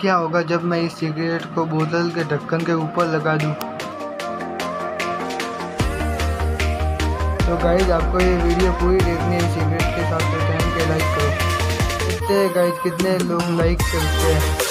क्या होगा जब मैं इस सिगरेट को बोतल के ढक्कन के ऊपर लगा दूँ? तो गाइज़ आपको ये वीडियो पूरी देखनी है सिगरेट के साथ। तो टाइम के लाइक करो। कितने गाइज़ कितने लोग लाइक करते हैं।